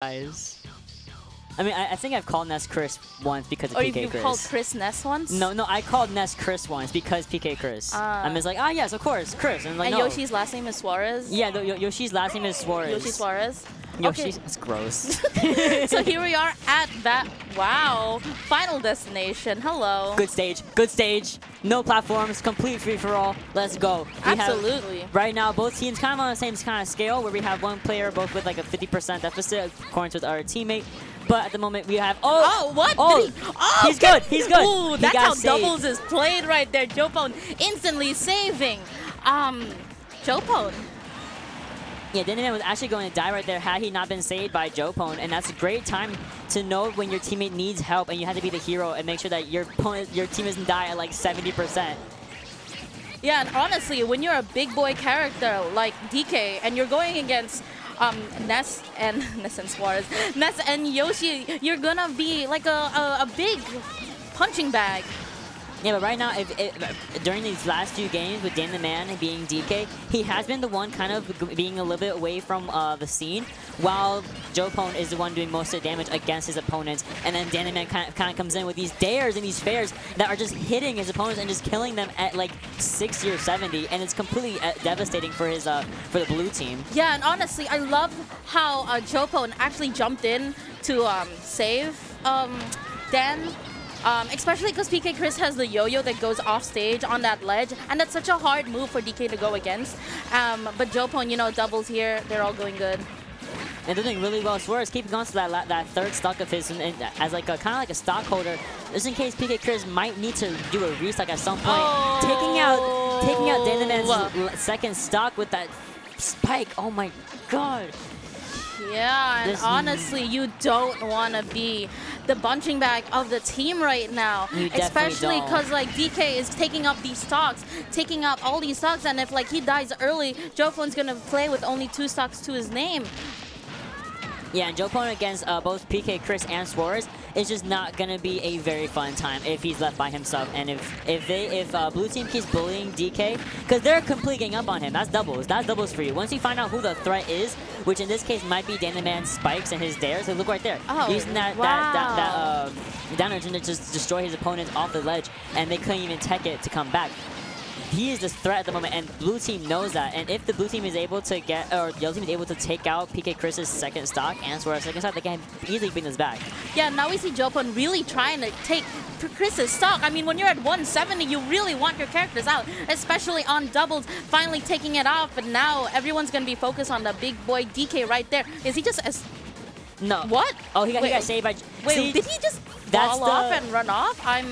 guys. I mean, I, I, think I've called Ness Chris once because of or PK you Chris. called Chris Ness once? No, no, I called Ness Chris once because PK Chris. Uh, I'm just like, ah, yes, of course, Chris. And, like, and no. Yoshi's last name is Suarez? Yeah, the, Yoshi's last name is Suarez. Yoshi Suarez? Yoshi, okay. it's gross. so here we are at that, wow, final destination. Hello. Good stage, good stage. No platforms, complete free-for-all. Let's go. We Absolutely. Have, right now, both teams kind of on the same kind of scale where we have one player both with like a 50% deficit according to our teammate. But at the moment we have oh oh what oh, he, oh he's good he's good Ooh, he that's how saved. doubles is played right there. Joepwn instantly saving um Joepwn. Yeah, DanThaMan was actually going to die right there had he not been saved by Joepwn, and that's a great time to know when your teammate needs help and you have to be the hero and make sure that your opponent, your team doesn't die at like 70%. Yeah, and honestly, when you're a big boy character like DK and you're going against um, Ness and Ness and Suarez, Ness and Yoshi, you're gonna be like a, a, a big punching bag. Yeah, but right now, if, during these last few games with Dan the Man being DK, he has been the one kind of being a little bit away from uh, the scene, while Joepwn is the one doing most of the damage against his opponents. And then Dan the Man kind of, kind of comes in with these dares and these fairs that are just hitting his opponents and just killing them at like 60 or 70, and it's completely uh, devastating for his uh, for the blue team. Yeah, and honestly, I love how uh, Joepwn actually jumped in to um, save um, Dan um, especially because PK Chris has the yo-yo that goes off stage on that ledge, and that's such a hard move for DK to go against. Um, but Joepwn, you know, doubles here, they're all going good. And they're doing really well. Suarez keeping on to that that third stock of his and, and as like a kind of like a stockholder, just in case PK Chris might need to do a restock at some point. Oh. Taking out taking out DanThaMan's second stock with that spike. Oh my god. Yeah, and this honestly, you don't want to be the bunching bag of the team right now. You Especially because like DK is taking up these stocks, taking up all these stocks, and if like he dies early, Joepwn's gonna play with only two stocks to his name. Yeah, and Jopone against uh, both PK, Chris, and Suarez is just not going to be a very fun time if he's left by himself. And if if they if uh, blue team keeps bullying DK, because they're completely getting up on him. That's doubles. That's doubles for you. Once you find out who the threat is, which in this case might be Dan the Man's spikes and his dares, so look right there. Oh, Using that, wow. that, that, that uh, downer to just destroy his opponents off the ledge, and they couldn't even tech it to come back he is the threat at the moment, and blue team knows that. And if the blue team is able to get, or yellow team is able to take out PK Chris's second stock and Suarez's second stock, they can easily bring this back. Yeah, now we see Joepwn really trying to take Chris's stock. I mean, when you're at 170, you really want your characters out, especially on doubles, finally taking it off. But now everyone's going to be focused on the big boy DK right there. Is he just... As no. What? Oh, he got, he got saved by... Wait, see, did he just fall off and run off? I'm...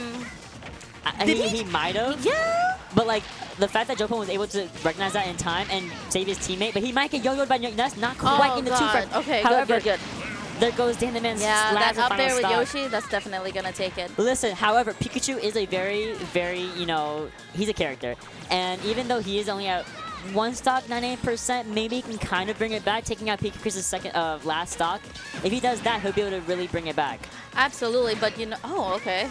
I, mean, he, he might have. Yeah. But like the fact that Joepwn was able to recognize that in time and save his teammate, but he might get yo-yoed by that's not quite oh, in the God. two front. Okay, However, good, good, good. There goes Dan the Man's Yeah, that's up there with stock. Yoshi. That's definitely gonna take it. Listen, however, Pikachu is a very, very, you know, he's a character, and even though he is only at one stock, 98%, maybe he can kind of bring it back, taking out Pikachu's second, uh, last stock. If he does that, he'll be able to really bring it back. Absolutely, but you know, oh, okay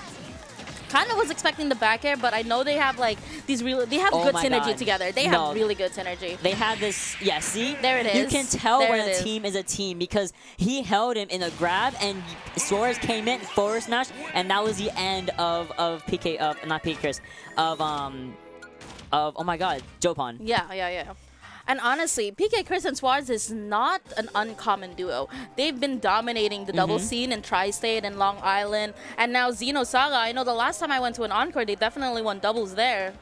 kind of was expecting the back air, but I know they have like these real, they have oh good synergy God. together. They no. have really good synergy. They have this, yeah, see? There it is. You can tell there when a is. team is a team because he held him in a grab and Suarez came in, forward smash, and that was the end of, of PK, of, not PK Chris, of, um, of, oh my god, Joepwn. Yeah, yeah, yeah. And honestly, PK Chris and Suarez is not an uncommon duo. They've been dominating the double mm -hmm. scene in Tri-State and Long Island. And now Xenosaga, I know the last time I went to an Encore, they definitely won doubles there.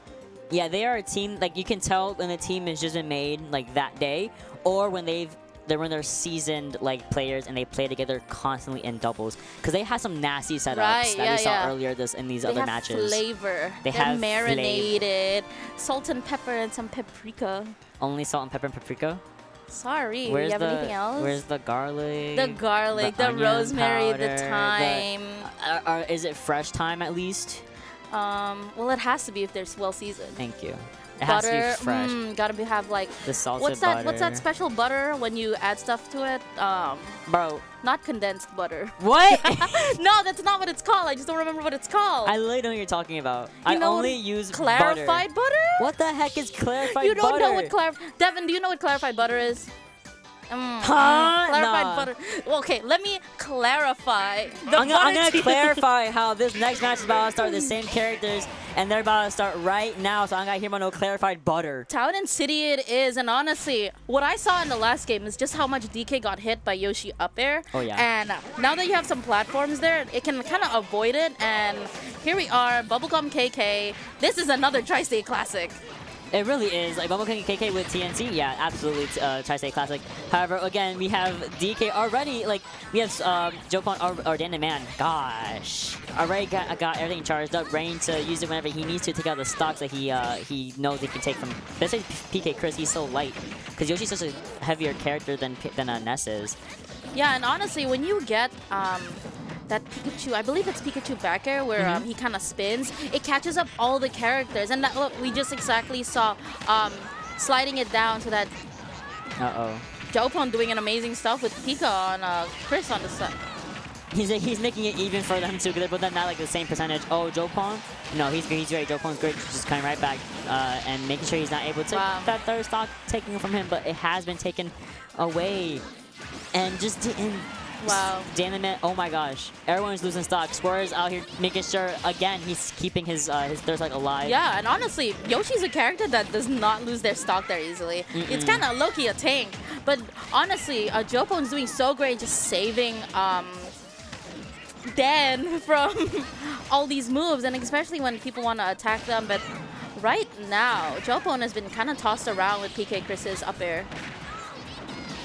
Yeah, they are a team, like you can tell when a team has just been made like that day or when they've they're when they're seasoned like players and they play together constantly in doubles because they have some nasty setups right, that yeah, we saw yeah. earlier this in these they other have matches. Flavor. They They're have marinated, salt and pepper and some paprika. Only salt and pepper and paprika. Sorry. Where's you have the, anything else? Where's the garlic? The garlic, the, the rosemary, powder, the thyme. The, uh, is it fresh thyme at least? Um, well, it has to be if they're well seasoned. Thank you. It butter, has to be fresh. Mm, gotta be have like the salted what's that? butter. What's that special butter when you add stuff to it? Um, bro, not condensed butter. What? no, that's not what it's called. I just don't remember what it's called. I literally know what you're talking about. You I know only use clarified butter. butter. What the heck is clarified butter? you don't know what clarified. Devin, do you know what clarified butter is? Mm, Huh? clarified Nah. butter. Well, okay, let me clarify. The I'm gonna, I'm gonna clarify how this next match is about to start. The same characters, and they're about to start right now. So I'm gonna hear about no clarified butter. Town and City it is, and honestly, what I saw in the last game is just how much DK got hit by Yoshi up there. Oh, yeah. And now that you have some platforms there, it can kind of avoid it. And here we are, Bubblegum KK. This is another Tri-State Classic. It really is. Like Bubblegum KK with TNC, yeah, absolutely uh, Tri-State Classic. However, again, we have DK already, like, we have um, Joepwn or, or Man. Gosh. Already got, got everything charged up, ready to use it whenever he needs to take out the stocks that he uh, he knows he can take from, especially PK Chris, he's so light. Because Yoshi's such a heavier character than, than uh, Ness is. Yeah, and honestly, when you get um, that Pikachu, I believe it's Pikachu back air, where um, Mhm. he kind of spins, it catches up all the characters. And that, look, we just exactly saw um, sliding it down to that Uh-oh. Joepwn doing an amazing stuff with Pika on uh, Chris on the side. He's he's making it even for them too, but then not like the same percentage. Oh, Joepwn? No, he's he's great. Joepwn's great. Just coming right back uh, and making sure he's not able to Wow. that third stock taken from him, but it has been taken away. And just di- and Wow. damn it! Oh my gosh, everyone's losing stock. Suarez out here making sure again he's keeping his uh, his third stock alive. Yeah, and honestly, Yoshi's a character that does not lose their stock there easily. It's Mm-mm. kind of low-key a tank. But honestly, uh, Joepwn's doing so great just saving um, Dan from all these moves, and especially when people want to attack them. But right now, Jopon has been kind of tossed around with PK Chris's up air.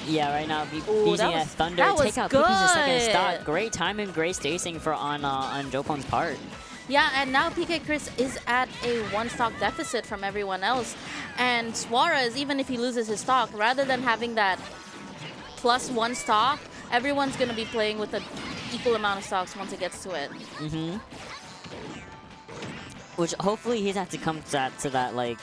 Yeah, right now be, Ooh, using that that was- thunder that to was take out PK's second stock. Great time and great spacing for on uh, on Joepwn's part. Yeah, and now PK Chris is at a one stock deficit from everyone else. And Suarez, even if he loses his stock, rather than having that plus one stock, everyone's going to be playing with an equal amount of stocks once it gets to it. Mm-hmm. Which hopefully he doesn't to come to that, to that like,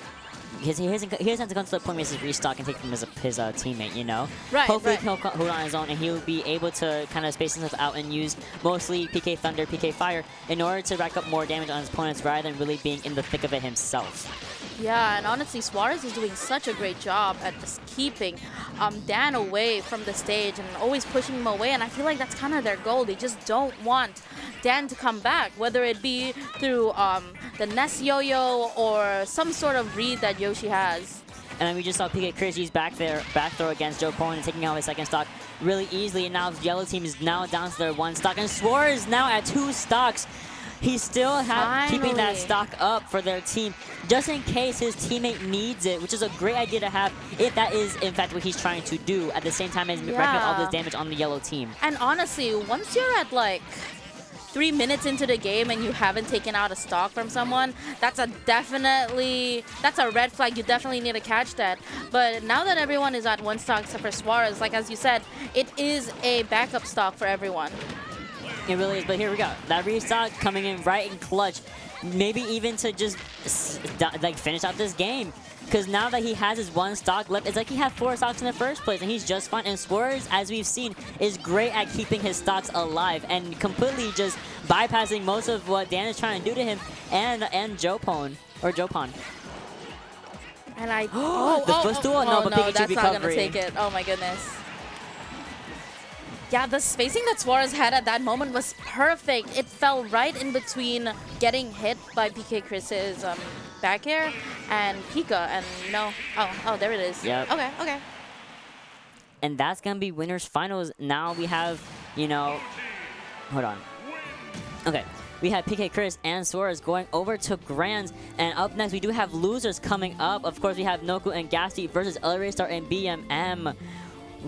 because he hasn't he doesn't have to come to the point where he's restock and take from his his uh, teammate, you know. Right, Hopefully right. he'll hold on his own and he'll be able to kind of space himself out and use mostly PK Thunder, PK Fire in order to rack up more damage on his opponents rather than really being in the thick of it himself. Yeah, and honestly, Suarez is doing such a great job at just keeping um, Dan away from the stage and always pushing him away. And I feel like that's kind of their goal. They just don't want Dan to come back, whether it be through um, the Ness Yo-Yo or some sort of read that Yoshi has. And then we just saw PK Chris use back there, back throw against Joepwn and taking out his second stock really easily. And now the yellow team is now down to their one stock. And Suarez now at two stocks. He's still keeping that stock up for their team, just in case his teammate needs it, which is a great idea to have if that is in fact what he's trying to do. At the same time as wrecking all this damage on the yellow team. And honestly, once you're at like three minutes into the game and you haven't taken out a stock from someone, that's a definitely that's a red flag. You definitely need to catch that. But now that everyone is at one stock except for Suarez, like as you said, it is a backup stock for everyone. It really is, but here we go. That restock coming in right in clutch. Maybe even to just like finish out this game. Because now that he has his one stock left, it's like he had four stocks in the first place, and he's just fine. And Suarez, as we've seen, is great at keeping his stocks alive and completely just bypassing most of what Dan is trying to do to him and and Joepwn or Joepwn. And I oh, The oh, first oh. No, oh, but no, Pikachu that's not gonna take it. Oh my goodness. Yeah, the spacing that Suarez had at that moment was perfect. It fell right in between getting hit by PK Chris's um, back air and Pika, and no, oh, oh, there it is. Yep. Okay, okay. and that's gonna be winners finals. Now we have, you know, hold on. Okay, we have PK Chris and Suarez going over to Grands, and up next we do have losers coming up. Of course, we have Noku and Gasti versus Elray Star and BMM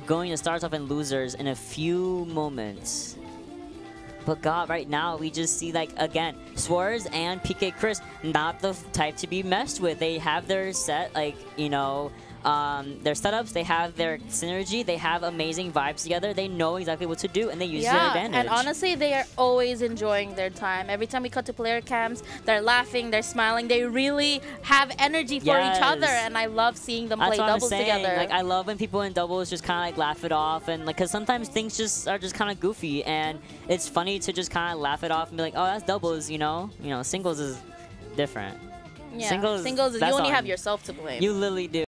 going to start off in losers in a few moments. But God, right now we just see like again Suarez and PK Chris not the type to be messed with. They have their set like you know um, their setups. They have their synergy. They have amazing vibes together. They know exactly what to do and they use their Yeah, advantage. and honestly, they are always enjoying their time. Every time we cut to player cams, they're laughing, they're smiling. They really have energy for each other, and I love seeing them That's play doubles together. Like I love when people in doubles just kind of like laugh it off, and like because sometimes things just are just kind of goofy, and it's funny to just kind of laugh it off and be like, oh, that's doubles, you know. You know, singles is different. yeah. singles, singles, you only on- have yourself to blame. You literally do.